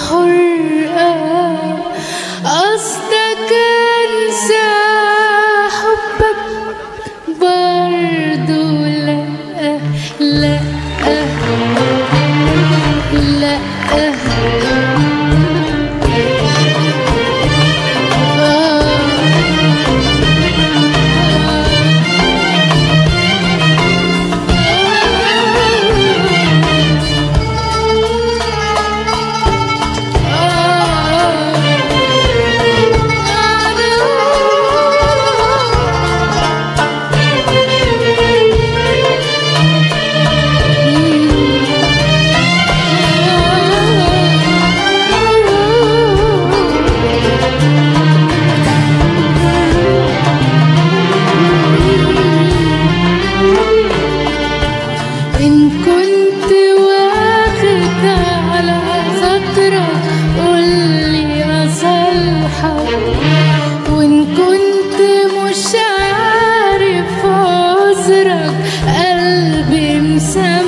بحرقة قصدك himself.